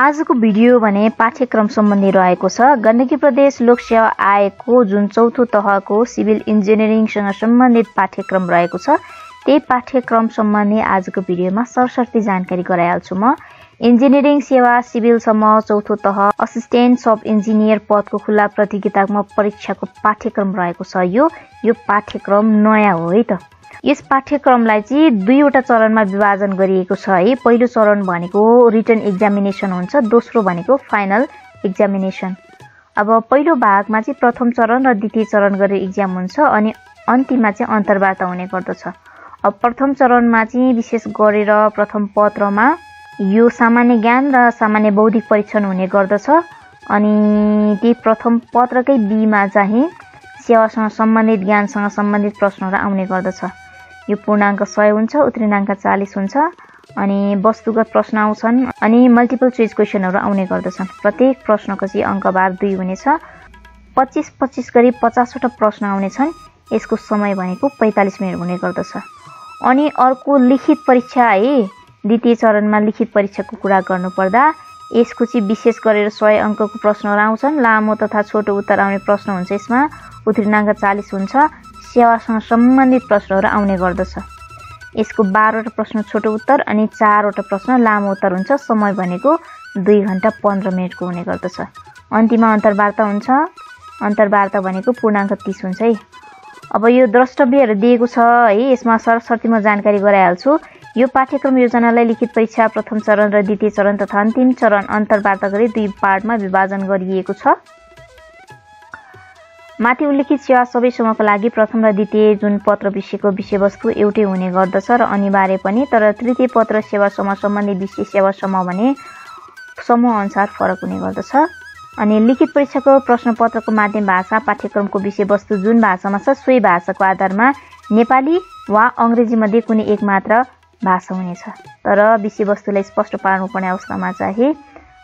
आजको भिडियो भने पाठ्यक्रम सम्बन्धी रहेको छ। गण्डकी प्रदेश लोकसेवा आयोगको जुन चौथो तहको सिभिल इन्जिनियरिङसँग सम्बन्धित पाठ्यक्रम रहेको छ त्यही पाठ्यक्रम सम्बन्धी आजको भिडियोमा सरसर्ती जानकारी गराइहाल्छु म। इन्जिनियरिङ सेवा सिभिलसम्म चौथो तह असिस्टेन्ट सब इन्जिनियर पदको खुल्ला प्रतियोगितात्मक परीक्षाको पाठ्यक्रम रहेको छ यो। यो पाठ्यक्रम नयाँ हो है त। यस पाठ्यक्रमलाई चाहिँ दुईवटा चरणमा विभाजन गरिएको छ है। पहिलो चरण भनेको रिटर्न इक्जामिनेसन हुन्छ दोस्रो भनेको फाइनल इक्जामिनेसन अब पहिलो भागमा चाहिँ प्रथम चरण र द्वितीय चरण गरेर इक्जाम हुन्छ अनि अन्तिममा चाहिँ अन्तर्वार्ता हुने गर्दछ। अब प्रथम चरणमा चाहिँ विशेष गरेर प्रथम पत्रमा यो सामान्य ज्ञान र सामान्य बौद्धिक परीक्षण हुने गर्दछ अनि त्यही प्रथम पत्रकै बीमा चाहिँ सेवासँग सम्बन्धित ज्ञानसँग सम्बन्धित प्रश्नहरू आउने गर्दछ। यो पूर्णाङ्क सय हुन्छ उत्तीर्णाङ्क चालिस हुन्छ अनि वस्तुगत प्रश्न आउँछन् अनि मल्टिपल चोइस क्वेसनहरू आउने गर्दछन्। प्रत्येक प्रश्नको चाहिँ अङ्कभार दुई हुनेछ पच्चिस पच्चिस गरी पचासवटा प्रश्न आउनेछन् यसको समय भनेको पैँतालिस मिनट हुने गर्दछ। अनि अर्को लिखित परीक्षा है द्वितीय चरणमा लिखित परीक्षाको कुरा गर्नुपर्दा यसको चाहिँ विशेष गरेर सय अङ्कको प्रश्नहरू आउँछन्। लामो तथा छोटो उत्तर आउने प्रश्न हुन्छ यसमा। उत्तीर्णाङ्क चालिस हुन्छ। सेवासँग सम्बन्धित प्रश्नहरू आउने गर्दछ। यसको बाह्रवटा प्रश्न छोटो उत्तर अनि चारवटा प्रश्न लामो उत्तर हुन्छ। समय भनेको दुई घन्टा पन्ध्र मिनटको हुने गर्दछ। अन्तिममा अन्तर्वार्ता हुन्छ। अन्तर्वार्ता भनेको पूर्णाङ्क तिस हुन्छ है। अब यो द्रष्टव्यहरू दिएको छ है। यसमा सरस्वती म जानकारी गराइहाल्छु। यो पाठ्यक्रम योजनालाई लिखित परीक्षा प्रथम चरण र द्वितीय चरण तथा अन्तिम चरण अन्तर्वार्ता गरी दुई पार्टमा विभाजन गरिएको छ। माथि उल्लेखित सेवा सबै समूहको लागि प्रथम र द्वितीय जुन पत्र विषयको विषयवस्तु एउटै हुने गर्दछ र अनिवार्य पनि तर तृतीय पत्र सेवा समूह सम्बन्धी विषय सेवा समूह भने समूह अनुसार फरक हुने गर्दछ। अनि लिखित परीक्षाको प्रश्नपत्रको माध्यम भाषा पाठ्यक्रमको विषयवस्तु जुन भाषामा छ सोही भाषाको आधारमा नेपाली वा अङ्ग्रेजीमध्ये कुनै एक मात्र भाषा हुनेछ। तर विषयवस्तुलाई स्पष्ट पार्नुपर्ने अवस्थामा चाहिँ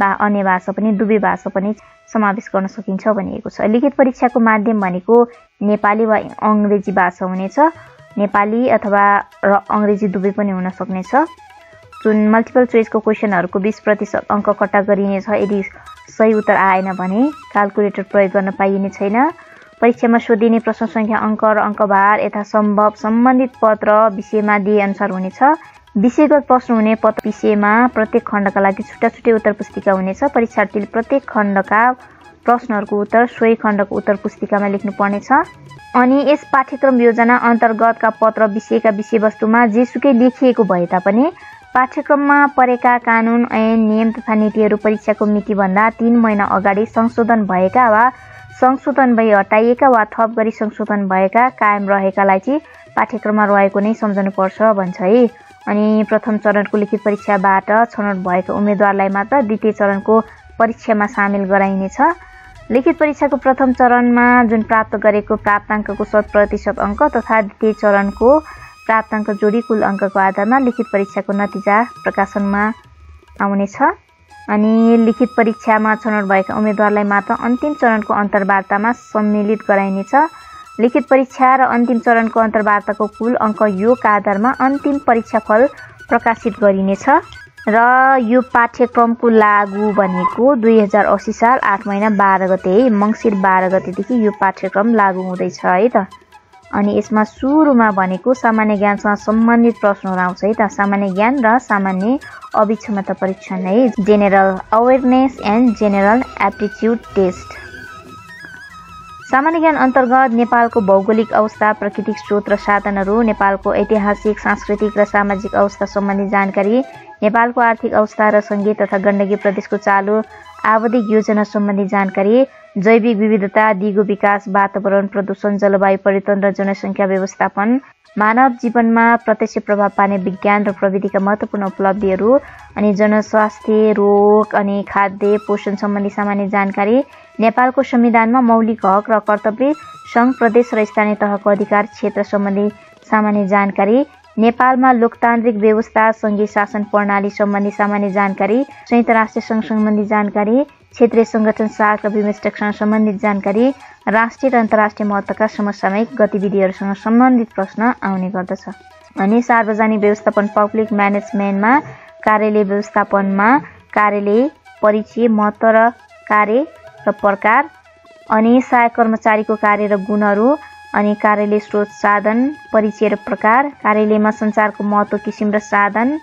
अन्य भाषा पनि दुवै भाषा पनि समावेश गर्न सकिन्छ भनिएको छ। लिखित परीक्षाको माध्यम भनेको नेपाली वा अङ्ग्रेजी भाषा हुनेछ। नेपाली अथवा र अङ्ग्रेजी दुवै पनि हुन सक्नेछ। जुन मल्टिपल चोइसको क्वेसनहरूको बिस प्रतिशत अङ्क कट्टा गरिनेछ यदि सही उत्तर आएन भने क्यालकुलेटर प्रयोग गर्न पाइने छैन। परीक्षामा सोधिने प्रश्न सङ्ख्या अङ्क र अङ्कभार यथासम्भव सम्बन्धित पत्र विषयमा दिएअनुसार हुनेछ। विषयगत प्रश्न हुने पत्र विषयमा प्रत्येक खण्डका लागि छुट्टा छुट्टै उत्तर पुस्तिका हुनेछ। परीक्षार्थीले प्रत्येक खण्डका प्रश्नहरूको उत्तर सोही खण्डको उत्तर पुस्तिकामा लेख्नुपर्नेछ। अनि यस पाठ्यक्रम योजना अन्तर्गतका पत्र विषयका विषयवस्तुमा जेसुकै लेखिएको भए तापनि पाठ्यक्रममा परेका कानुन ऐन नियम तथा नीतिहरू परीक्षाको मितिभन्दा तिन महिना अगाडि संशोधन भएका वा संशोधन भई हटाइएका वा थप गरी संशोधन भएका कायम रहेकालाई चाहिँ पाठ्यक्रममा रहेको नै सम्झनुपर्छ भन्छ है। अनि प्रथम चरणको लिखित परीक्षाबाट छनौट भएको उम्मेद्वारलाई मात्र द्वितीय चरणको परीक्षामा सामेल गराइनेछ। लिखित परीक्षाको प्रथम चरणमा जुन प्राप्त गरेको प्राप्ताङ्कको शत प्रतिशत अङ्क तथा द्वितीय चरणको प्राप्ताङ्क जोडी कुल अङ्कको आधारमा लिखित परीक्षाको नतिजा प्रकाशनमा आउनेछ। अनि लिखित परीक्षामा छनौट भएका उम्मेद्वारलाई मात्र अन्तिम चरणको अन्तर्वार्तामा सम्मिलित गराइनेछ। लिखित परीक्षा र अन्तिम चरणको अन्तर्वार्ताको कुल अङ्क योगका आधारमा अन्तिम परीक्षाफल प्रकाशित गरिनेछ र यो पाठ्यक्रमको लागु भनेको दुई हजार असी साल आठ महिना बाह्र गते है मङ्सिर बाह्र गतेदेखि यो पाठ्यक्रम लागु हुँदैछ है त। अनि यसमा सुरुमा भनेको सामान्य ज्ञानसँग सम्बन्धित प्रश्नहरू आउँछ है त। सामान्य ज्ञान र सामान्य अभिक्षमता परीक्षण है general awareness and general aptitude test. सामान्य ज्ञान अन्तर्गत नेपालको भौगोलिक अवस्था प्राकृतिक स्रोत र साधनहरू नेपालको ऐतिहासिक सांस्कृतिक र सामाजिक अवस्था सम्बन्धी जानकारी नेपालको आर्थिक अवस्था र सङ्गीत तथा गण्डकी प्रदेशको चालु आवधिक योजना सम्बन्धी जानकारी जैविक विविधता दिगो विकास वातावरण प्रदूषण जलवायु परिवर्तन र जनसङ्ख्या व्यवस्थापन मानव जीवनमा प्रत्यक्ष प्रभाव पार्ने विज्ञान र प्रविधिका महत्त्वपूर्ण उपलब्धिहरू अनि जनस्वास्थ्य रोग अनि खाद्य पोषण सम्बन्धी सामान्य जानकारी नेपालको संविधानमा मौलिक हक र कर्तव्य सङ्घ प्रदेश र स्थानीय तहको अधिकार क्षेत्र सम्बन्धी सामान्य जानकारी नेपालमा लोकतान्त्रिक व्यवस्था सङ्घीय शासन प्रणाली सम्बन्धी सामान्य जानकारी संयुक्त राष्ट्र सङ्घ सम्बन्धी जानकारी क्षेत्रीय सङ्गठन सार्क र सम्बन्धित जानकारी राष्ट्रिय र अन्तर्राष्ट्रिय महत्त्वका समसामयिक गतिविधिहरूसँग सम्बन्धित प्रश्न आउने गर्दछ। अनि सार्वजनिक व्यवस्थापन पब्लिक म्यानेजमेन्टमा कार्यालय व्यवस्थापनमा कार्यालय परिचय महत्त्व र कार्य र प्रकार अनि सहायक कर्मचारीको कार्य र गुणहरू अनि कार्यालय स्रोत साधन परिचय र प्रकार कार्यालयमा सञ्चारको महत्त्व किसिम र साधन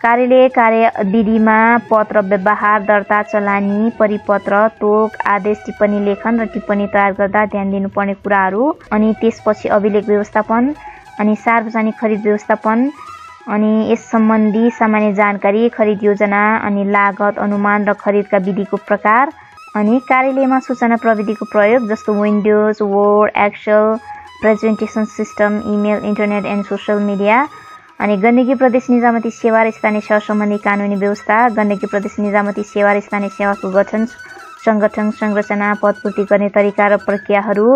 कार्यालय कार्य विधिमा पत्र व्यवहार दर्ता चलानी परिपत्र तोक आदेश टिप्पणी लेखन र टिप्पणी तयार गर्दा ध्यान दिनुपर्ने कुराहरू अनि त्यसपछि अभिलेख व्यवस्थापन अनि सार्वजनिक खरिद व्यवस्थापन अनि यस सम्बन्धी सामान्य जानकारी खरिद योजना अनि लागत अनुमान र खरिदका विधिको प्रकार अनि कार्यालयमा सूचना प्रविधिको प्रयोग जस्तो Windows Word Excel presentation system email internet and social media अनि गण्डकी प्रदेश निजामती सेवा र स्थानीय सेवा सम्बन्धी कानुनी व्यवस्था गण्डकी प्रदेश निजामती सेवा र स्थानीय सेवाको गठन सङ्गठन संरचना पदपूर्ति गर्ने तरिका र प्रक्रियाहरू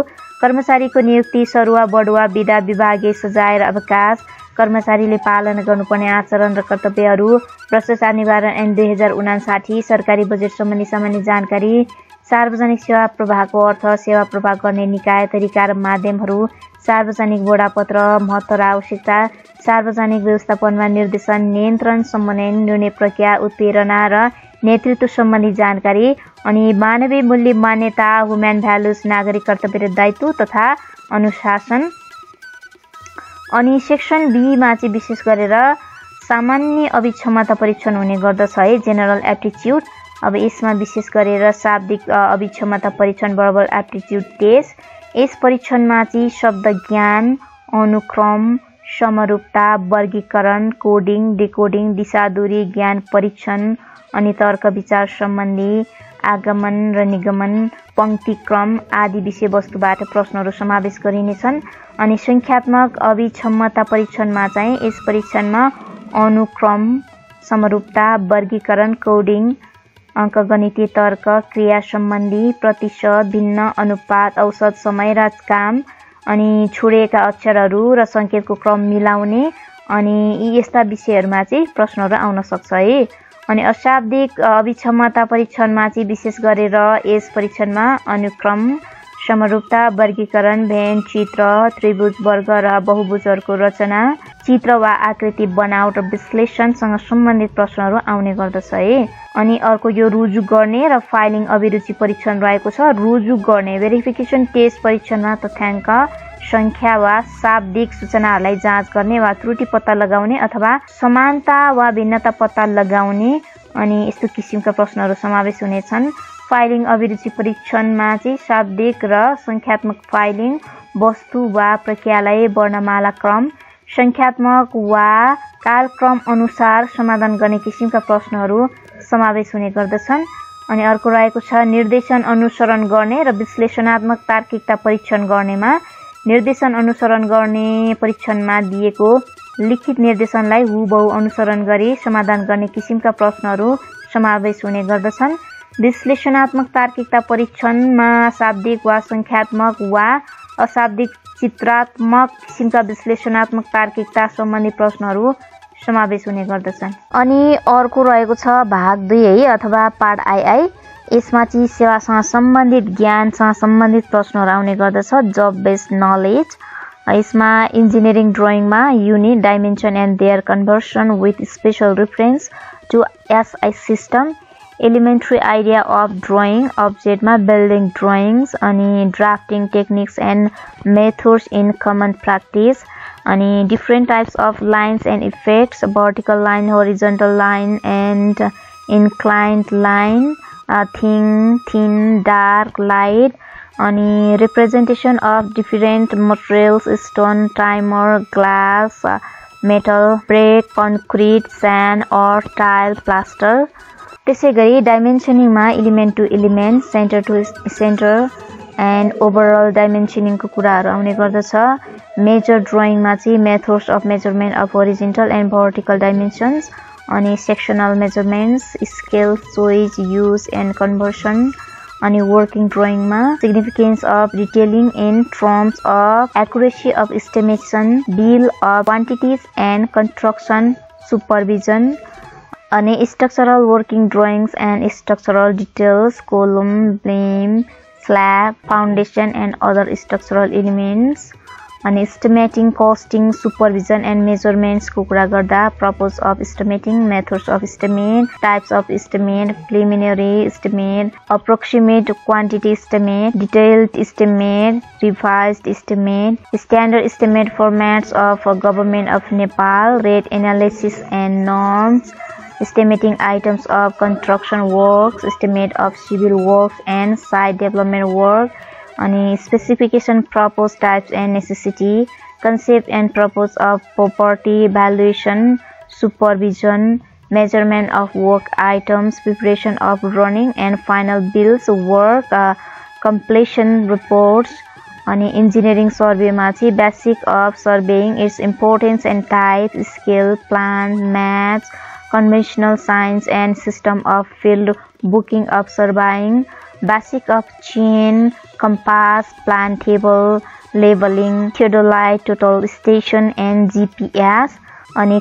कर्मचारीको नियुक्ति सरुवा बढुवा विधा विभागीय सजाय र अवकाश कर्मचारीले पालना गर्नुपर्ने आचरण र कर्तव्यहरू भ्रष्टाचार निवारण ऐन दुई हजार उनासाठी सरकारी बजेट सम्बन्धी सामान्य जानकारी सार्वजनिक सेवा प्रवाहको अर्थ सेवा प्रवाह गर्ने निकाय तरिका र माध्यमहरू सार्वजनिक बोडापत्र महत्त्व र आवश्यकता सार्वजनिक व्यवस्थापनमा निर्देशन नियन्त्रण समन्वयन निर्णय प्रक्रिया उत्प्रेरणा र नेतृत्व सम्बन्धी जानकारी अनि मानवीय मूल्य मान्यता ह्युम्यान भ्यालुज नागरिक कर्तव्य र दायित्व तथा अनुशासन। अनि सेक्सन बीमा चाहिँ विशेष गरेर सामान्य अभिक्षमता परीक्षण हुने गर्दछ है जेनरल एप्टिच्युड अब यसमा विशेष गरेर शाब्दिक अभिक्षमता परीक्षण बराबर एप्टिच्युड टेस्ट यस परीक्षणमा चाहिँ शब्द ज्ञान अनुक्रम समरूपता वर्गीकरण कोडिङ डिकोडिङ दिशादुरी ज्ञान परीक्षण अनि तर्क विचार सम्बन्धी आगमन र निगमन पङ्क्तिक्रम आदि विषयवस्तुबाट प्रश्नहरू समावेश गरिनेछन् अनि सङ्ख्यात्मक अभिक्षमता परीक्षणमा चाहिँ यस परीक्षणमा अनुक्रम समरूपता वर्गीकरण कोडिङ अङ्कगणितीय तर्क क्रिया सम्बन्धी प्रतिशत भिन्न अनुपात औसत समय र काम अनि छोडिएका अक्षरहरू र सङ्केतको क्रम मिलाउने अनि यी यस्ता विषयहरूमा चाहिँ प्रश्नहरू आउन सक्छ है। अनि अशाब्दिक अभिक्षमता परीक्षणमा चाहिँ विशेष गरेर यस परीक्षणमा अनुक्रम समरूपता वर्गीकरण भेन चित्र त्रिभुज वर्ग र बहुभुजहरूको रचना चित्र वा आकृति बनावट र विश्लेषणसँग सम्बन्धित प्रश्नहरू आउने गर्दछ है। अनि अर्को यो रुजु गर्ने र फाइलिङ अभिरुचि परीक्षण रहेको छ। रुजु गर्ने भेरिफिकेसन टेस्ट परीक्षणमा तथ्याङ्क सङ्ख्या वा शाब्दिक सूचनाहरूलाई जाँच गर्ने वा त्रुटि पत्ता लगाउने अथवा समानता वा भिन्नता पत्ता लगाउने अनि यस्तो किसिमका प्रश्नहरू समावेश हुनेछन्। फाइलिङ अभिरुचि परीक्षणमा चाहिँ शाब्दिक र सङ्ख्यात्मक फाइलिङ वस्तु वा प्रक्रियालाई वर्णमाला क्रम सङ्ख्यात्मक वा कालक्रम अनुसार समाधान गर्ने किसिमका प्रश्नहरू समावेश हुने गर्दछन्। अनि अर्को रहेको छ निर्देशन अनुसरण गर्ने र विश्लेषणात्मक तार्किकता परीक्षण गर्नेमा निर्देशन अनुसरण गर्ने परीक्षणमा दिएको लिखित निर्देशनलाई हुबहु अनुसरण गरी समाधान गर्ने किसिमका प्रश्नहरू समावेश हुने गर्दछन्। विश्लेषणात्मक तार्किकता परीक्षणमा शाब्दिक वा सङ्ख्यात्मक वा अशाब्दिक चित्रात्मक किसिमका विश्लेषणात्मक तार्किकता सम्बन्धी प्रश्नहरू समावेश हुने गर्दछन्। अनि अर्को रहेको छ भाग दुई है अथवा पार्ट आइआई यसमा चाहिँ सेवासँग सम्बन्धित ज्ञानसँग सम्बन्धित प्रश्नहरू आउने गर्दछ जब बेस्ड नलेज यसमा engineering ड्रइङमा unit dimension and their conversion with special reference to SI system elementary idea of drawing अब्जेक्टमा बिल्डिङ ड्रइङ्स अनि drafting techniques and methods in common practice अनि different types of lines and effects vertical line horizontal line and inclined line thin thin dark light अनि of different materials stone timer glass uh, metal brick concrete sand or tile plaster त्यसै गरी डाइमेन्सनिङमा element to element centre to centre and overall डाइमेन्सनिङको कुराहरू आउने गर्दछ। Major ड्रइङमा चाहिँ methods of measurement of horizontal and vertical dimensions अनि sectional measurements scale choice use and conversion अनि working ड्रइङमा significance of detailing in terms of accuracy of estimation bill of quantities and construction supervision अनि structural working drawings and structural details column beam slab foundation and other structural elements अनि estimating costing supervision and मेजरमेन्ट्सको कुरा गर्दा purpose of estimating methods of estimate types of estimate preliminary estimate approximate quantity estimate detailed estimate revise estimate standard estimate formats of government of Nepal rate analysis and norms estimating items of construction works, estimate of civil works and site development work, अनि specification purpose types and necessity concept and purpose of property valuation supervision measurement of work items preparation of running and final bills work completion reports अनि engineering सर्भेमा चाहिँ basic of surveying its importance and type scale plan map conventional signs and system of field booking of surveying basic of chain, compass, plan table, labeling, theodolite, total station and GPS, अनि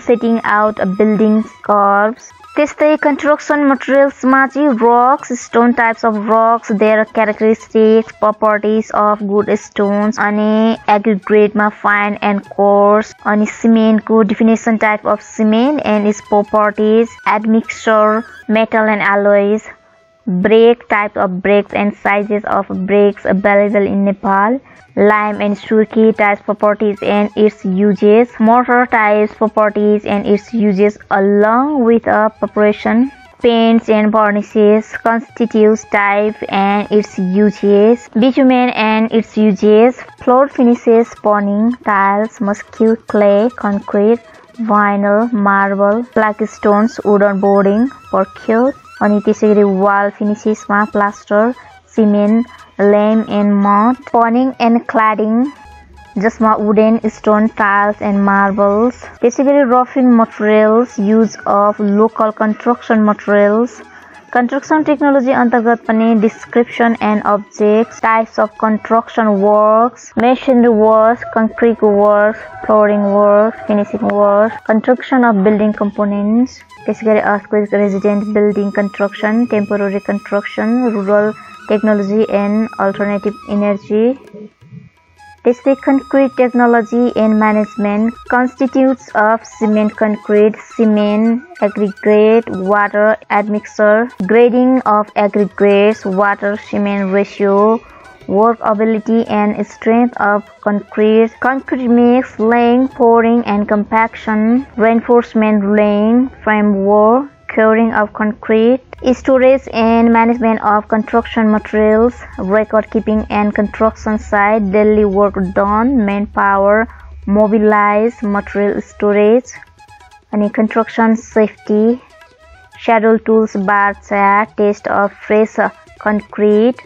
setting out a building curves, त्यस्तै construction मटेरियल्समा चाहिँ rocks stone types of rocks their characteristics properties of good stones अनि एग्रिग्रेडमा fine and coarse अनि सिमेन्टको definition type of cement and its properties admixture metal and alloys brake types of brakes and sizes of brakes available in Nepal. Lime and shurki type properties and its uses. Motor type properties and its uses along with a preparation. Paints and varnishes constitutes type and its uses. Bitumen and its uses. Floor finishes spawning tiles muscle clay concrete vinyl marble black stones wooden boarding percute अनि त्यसै गरी wall फिनिसेसमा plaster cement lime and mud, pawning and cladding, जसमा wooden stone tiles and marbles त्यसै गरी roofing materials use of local construction materials construction technology अन्तर्गत पनि description and object types of construction works masonry works concrete works flooring works finishing works construction of building components त्यसै गरी earthquake resistant building construction temporary construction rural technology and alternative energy. District concrete technology and management constitutes of cement concrete, cement, aggregate, water admixture, grading of aggregates, water cement ratio, workability and strength of concrete, concrete mix, laying, pouring and compaction, reinforcement laying, framework, curing of concrete, storage and management of construction materials, record keeping and construction site, daily work done, manpower, mobilize, material storage, अनि construction safety, schedule tools bar chart, test of fresh concrete,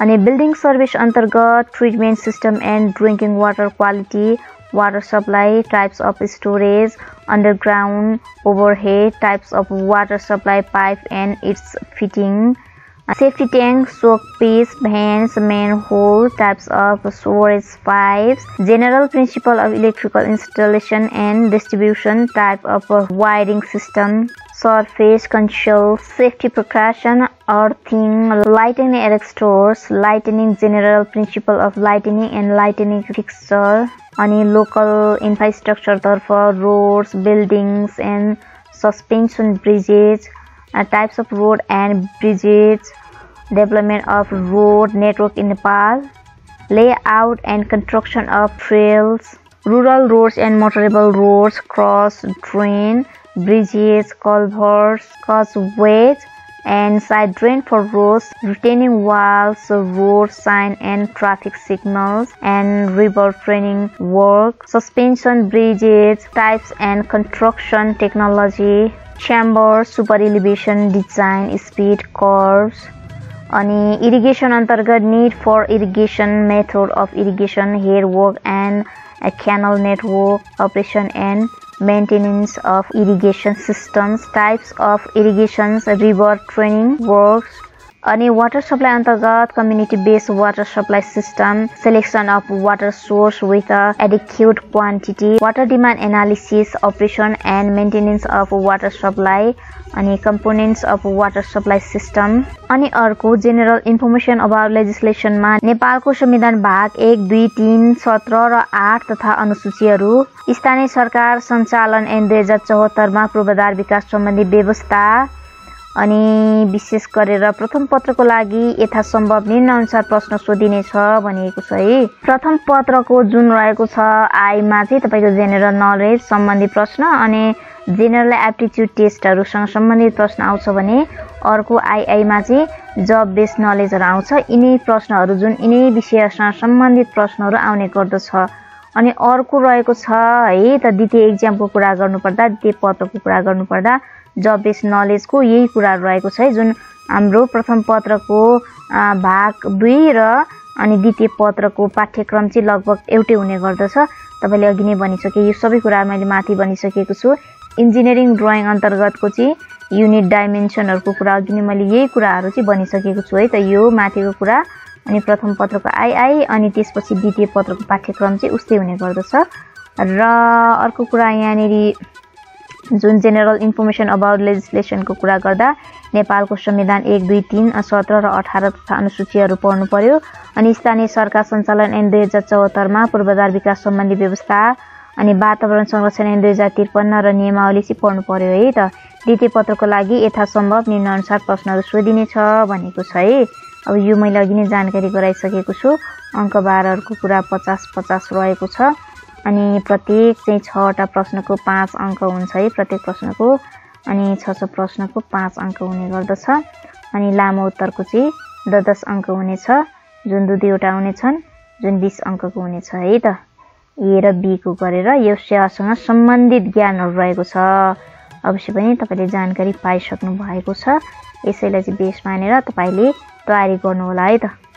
अनि building service अन्तर्गत treatment system and drinking water quality, water supply, types of storage, underground, overhead, types of water supply pipe and its fitting, uh, safety tank, soak piece, vents, manhole, types of storage pipes, general principle of electrical installation and distribution, type of wiring system, surface control, safety precaution, earthing, lightning arrestors, lightning general principle of lightning and lightning fixture, अनि local इन्फ्रास्ट्रक्चरतर्फ roads buildings and suspension bridges types of road and bridges development of road network in Nepal layout and construction of trails, rural roads and motorable roads, cross drain, bridges, culverts, causeways, and side drain for roads, retaining walls, road sign and traffic signals, and river training work, suspension bridges, types and construction technology, chamber, super elevation design, speed curves, अनि irrigation अन्तर्गत need for irrigation method of irrigation head work and canal network operation and maintenance of irrigation systems, types of irrigations, river training works, अनि water supply अन्तर्गत community based water supply system selection of water source with adequate quantity water demand analysis operation and maintenance of water supply अनि components of water supply system अनि अर्को general information about लेजिस्लेसनमा नेपालको संविधान भाग एक दुई तिन सत्र र आठ तथा अनुसूचीहरू स्थानीय सरकार सञ्चालन एन दुई हजार चौहत्तरमा पूर्वाधार विकास सम्बन्धी व्यवस्था अनि विशेष गरेर प्रथम पत्रको लागि यथासम्भव अनुसार प्रश्न सोधिनेछ भनिएको छ है। प्रथम पत्रको जुन रहेको छ आईमा चाहिँ तपाईँको जेनरल नलेज सम्बन्धी प्रश्न अनि जेनरल एप्टिच्युड टेस्टहरूसँग सम्बन्धित प्रश्न आउँछ भने अर्को आइआईमा चाहिँ जब बेस्ड नलेजहरू आउँछ यिनै प्रश्नहरू जुन यिनै विषयसँग सम्बन्धित प्रश्नहरू आउने गर्दछ। अनि अर्को रहेको छ है त द्वितीय इक्जामको कुरा गर्नुपर्दा द्वितीय पत्रको कुरा गर्नुपर्दा जब बेस नलेजको यही कुराहरू रहेको छ है जुन हाम्रो प्रथम पत्रको भाग दुई र अनि द्वितीय पत्रको पाठ्यक्रम चाहिँ लगभग एउटै हुने गर्दछ। तपाईँले अघि नै भनिसकेँ यो सबै कुरा मैले माथि भनिसकेको छु। इन्जिनियरिङ ड्रइङ अन्तर्गतको चाहिँ युनिट डाइमेन्सनहरूको कुरा अघि नै मैले यही कुराहरू चाहिँ भनिसकेको छु है। त यो माथिको कुरा अनि प्रथम पत्रको आइआई अनि त्यसपछि द्वितीय पत्रको पाठ्यक्रम चाहिँ उस्तै हुने गर्दछ। र अर्को कुरा यहाँनिर जुन जेनरल इन्फर्मेसन अबाउट लेजिस्लेसनको कुरा गर्दा नेपालको संविधान एक दुई तिन सत्र र अठार तथा अनुसूचीहरू पढ्नु पर्यो अनि स्थानीय सरकार सञ्चालन ऐन दुई हजार चौहत्तरमा पूर्वाधार विकास सम्बन्धी व्यवस्था अनि वातावरण संरक्षण ऐन दुई हजार त्रिपन्न र नियमावली चाहिँ पढ्नु पर्यो है त। द्वितीय पत्रको लागि यथासम्भव निम्नअनुसार प्रश्नहरू सोधिनेछ भनेको छ है। अब यो मैले अघि नै जानकारी गराइसकेको छु। अङ्क बाह्रहरूको कुरा पचास पचास रहेको छ। अनि प्रत्येक चाहिँ छवटा प्रश्नको पाँच अङ्क हुन्छ है प्रत्येक प्रश्नको। अनि छ छ प्रश्नको पाँच अङ्क हुने गर्दछ। अनि लामो उत्तरको चाहिँ दस दस अङ्क हुनेछ जुन दुई दुईवटा हुनेछन् जुन बिस अङ्कको हुनेछ है त। ए र बीको गरेर यो सेवासँग सम्बन्धित ज्ञानहरू रहेको छ। अवश्य पनि तपाईँले जानकारी पाइसक्नु भएको छ। यसैलाई चाहिँ बेस मानेर तपाईँले तयारी गर्नुहोला है त।